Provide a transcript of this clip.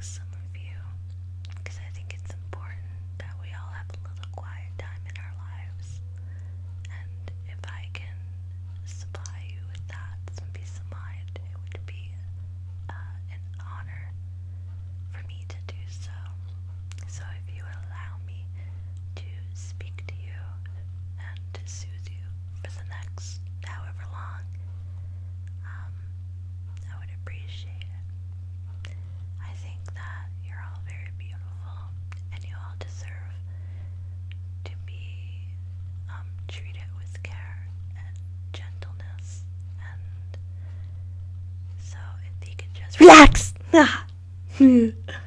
some of you because I think it's important that we all have a little quiet time in our lives. And if I can supply you with that, some peace of mind, it would be uh, an honor for me to do so. So if you allow me to speak to you and to soothe you for the next Relax. Ah.